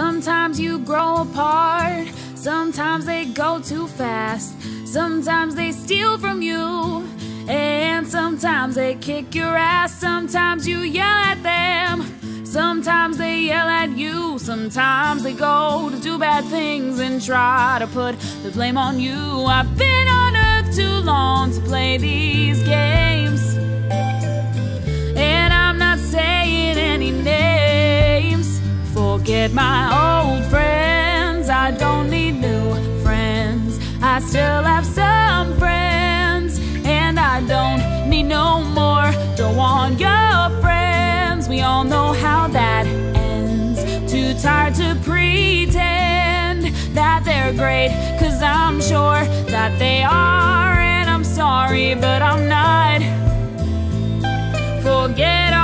Sometimes you grow apart, sometimes they go too fast. Sometimes they steal from you, and sometimes they kick your ass. Sometimes you yell at them, sometimes they yell at you. Sometimes they go to do bad things and try to put the blame on you. I've been on earth too long to play these games, My old friends, I don't need new friends. I still have some friends, and I don't need no more. Don't want your friends, we all know how that ends. Too tired to pretend that they're great, cause I'm sure that they are, and I'm sorry, but I'm not. Forget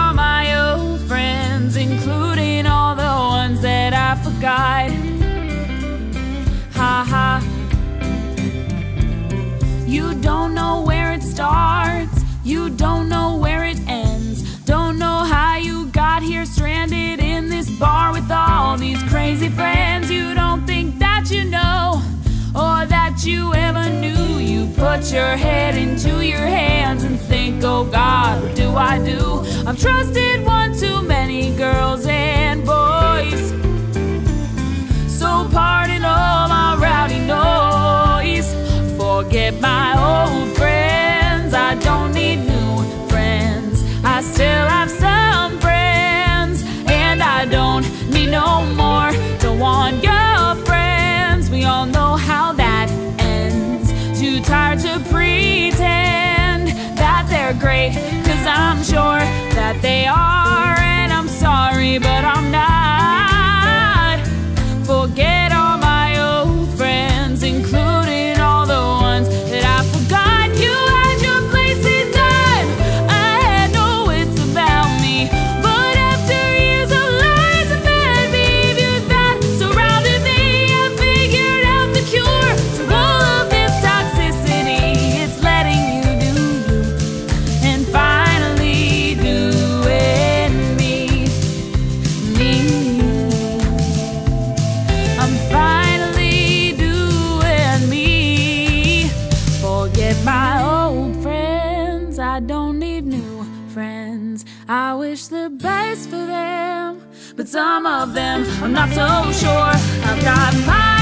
crazy friends. You don't think that you know, or that you ever knew. You put your head into your hands and think, oh God, what do I do? I've trusted they're great, cause I'm sure that they are, and I'm sorry, but I'm not. New friends. I wish the best for them, but some of them I'm not so sure. I've got my